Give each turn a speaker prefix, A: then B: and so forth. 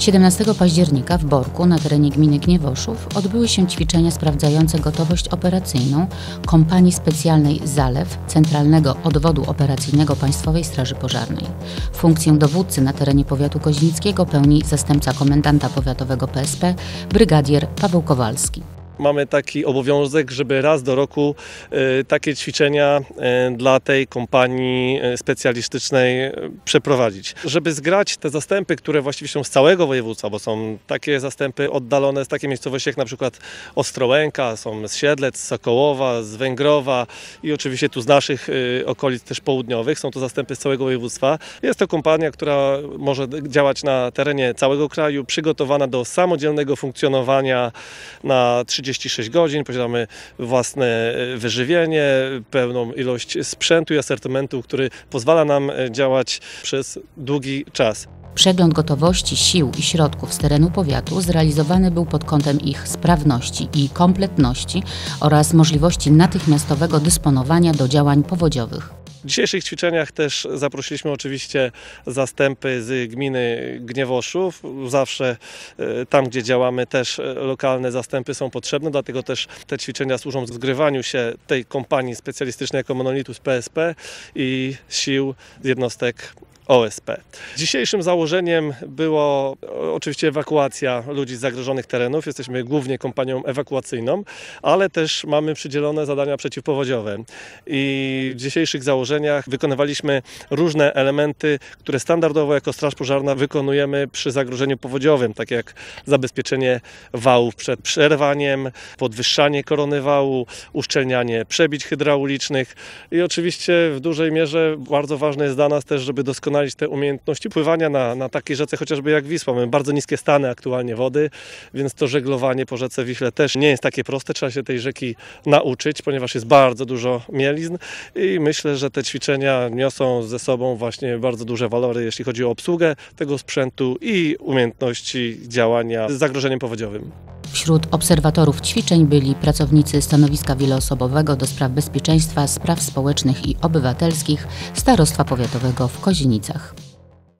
A: 17 października w Borku na terenie gminy Gniewoszów odbyły się ćwiczenia sprawdzające gotowość operacyjną kompanii specjalnej Zalew Centralnego Odwodu Operacyjnego Państwowej Straży Pożarnej. Funkcję dowódcy na terenie powiatu koźnickiego pełni zastępca komendanta powiatowego PSP brygadier Paweł Kowalski
B: mamy taki obowiązek, żeby raz do roku e, takie ćwiczenia e, dla tej kompanii e, specjalistycznej przeprowadzić. Żeby zgrać te zastępy, które właściwie są z całego województwa, bo są takie zastępy oddalone z takiej miejscowości jak na przykład Ostrołęka, są z Siedlec, z Sokołowa, z Węgrowa i oczywiście tu z naszych okolic też południowych. Są to zastępy z całego województwa. Jest to kompania, która może działać na terenie całego kraju, przygotowana do samodzielnego funkcjonowania na 30 36 godzin, posiadamy własne e, wyżywienie, pełną ilość sprzętu i asortymentu, który pozwala nam e, działać przez długi czas.
A: Przegląd gotowości sił i środków z terenu powiatu zrealizowany był pod kątem ich sprawności i kompletności oraz możliwości natychmiastowego dysponowania do działań powodziowych.
B: W dzisiejszych ćwiczeniach też zaprosiliśmy oczywiście zastępy z gminy Gniewoszów. Zawsze e, tam, gdzie działamy, też e, lokalne zastępy są potrzebne, dlatego też te ćwiczenia służą zgrywaniu się tej kompanii specjalistycznej jako monolitu z PSP i sił jednostek OSP. Dzisiejszym założeniem było oczywiście ewakuacja ludzi z zagrożonych terenów. Jesteśmy głównie kompanią ewakuacyjną, ale też mamy przydzielone zadania przeciwpowodziowe. I w dzisiejszych założeniach wykonywaliśmy różne elementy, które standardowo jako Straż Pożarna wykonujemy przy zagrożeniu powodziowym, takie jak zabezpieczenie wałów przed przerwaniem, podwyższanie korony wału, uszczelnianie przebić hydraulicznych i oczywiście w dużej mierze bardzo ważne jest dla nas też, żeby doskonale doskonalić te umiejętności pływania na, na takiej rzece chociażby jak Wisła. Mamy bardzo niskie stany aktualnie wody, więc to żeglowanie po rzece Wiśle też nie jest takie proste. Trzeba się tej rzeki nauczyć, ponieważ jest bardzo dużo mielizn i myślę, że te ćwiczenia niosą ze sobą właśnie bardzo duże walory, jeśli chodzi o obsługę tego sprzętu i umiejętności działania z zagrożeniem powodziowym.
A: Wśród obserwatorów ćwiczeń byli pracownicy stanowiska wieloosobowego do spraw bezpieczeństwa, spraw społecznych i obywatelskich Starostwa Powiatowego w Kozienicach.